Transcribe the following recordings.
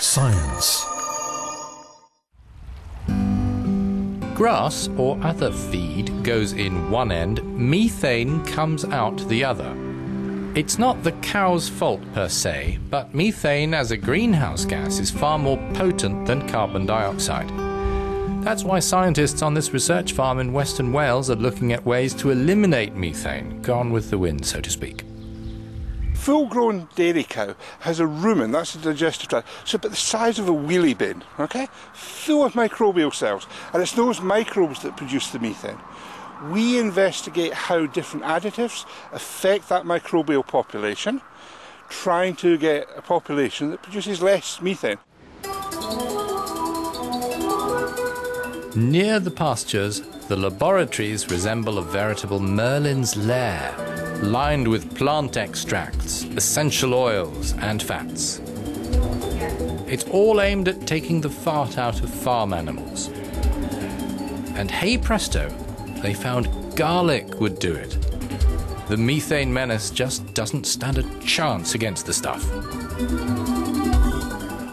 Science. Grass or other feed goes in one end, methane comes out the other. It's not the cow's fault per se, but methane as a greenhouse gas is far more potent than carbon dioxide. That's why scientists on this research farm in Western Wales are looking at ways to eliminate methane, gone with the wind, so to speak. Full-grown dairy cow has a rumen, that's the digestive tract, so about the size of a wheelie bin, okay? Full of microbial cells, and it's those microbes that produce the methane. We investigate how different additives affect that microbial population, trying to get a population that produces less methane. Near the pastures, the laboratories resemble a veritable Merlin's lair, lined with plant extracts, essential oils, and fats. It's all aimed at taking the fart out of farm animals. And hey presto, they found garlic would do it. The methane menace just doesn't stand a chance against the stuff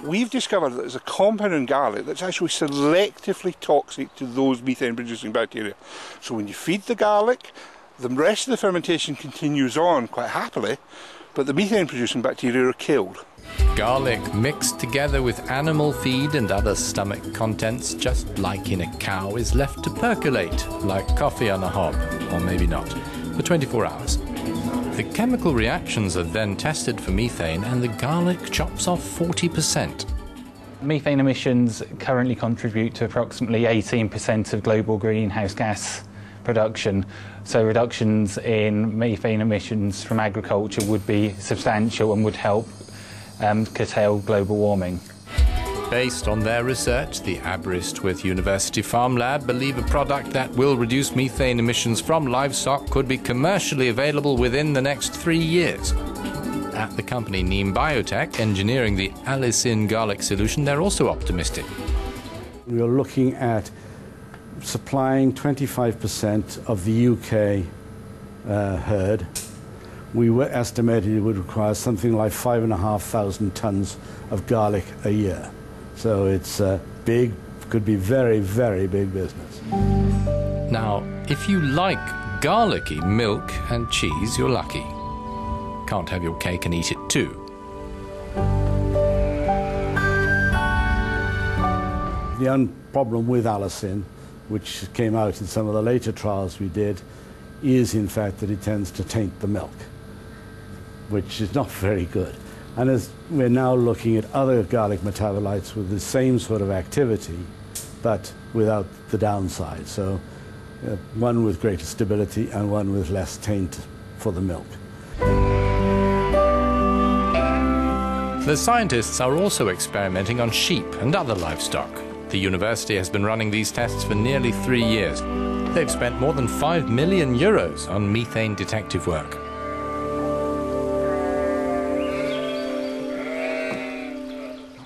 we've discovered that there's a compound in garlic that's actually selectively toxic to those methane producing bacteria. So when you feed the garlic, the rest of the fermentation continues on quite happily, but the methane producing bacteria are killed. Garlic mixed together with animal feed and other stomach contents, just like in a cow, is left to percolate, like coffee on a hob, or maybe not, for 24 hours. The chemical reactions are then tested for methane, and the garlic chops off 40%. Methane emissions currently contribute to approximately 18% of global greenhouse gas production. So, reductions in methane emissions from agriculture would be substantial and would help um, curtail global warming. Based on their research, the Aberystwyth University Farm Lab believe a product that will reduce methane emissions from livestock could be commercially available within the next three years. At the company Neem Biotech, engineering the allicin garlic solution, they're also optimistic. We are looking at supplying 25% of the UK uh, herd. We were estimated it would require something like 5,500 tonnes of garlic a year. So it's uh, big, could be very, very big business. Now, if you like garlicky milk and cheese, you're lucky. Can't have your cake and eat it too. The only problem with allicin, which came out in some of the later trials we did, is in fact that it tends to taint the milk, which is not very good. And as we're now looking at other garlic metabolites with the same sort of activity, but without the downside. So uh, one with greater stability and one with less taint for the milk. The scientists are also experimenting on sheep and other livestock. The university has been running these tests for nearly three years. They've spent more than 5 million euros on methane detective work.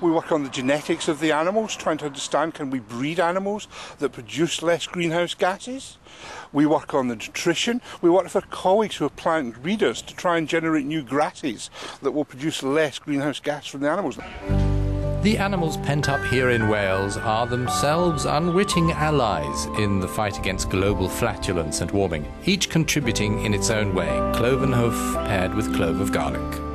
We work on the genetics of the animals, trying to understand can we breed animals that produce less greenhouse gases. We work on the nutrition. We work with our colleagues who are plant breeders to try and generate new grasses that will produce less greenhouse gas from the animals. The animals pent up here in Wales are themselves unwitting allies in the fight against global flatulence and warming, each contributing in its own way, cloven hoof paired with clove of garlic.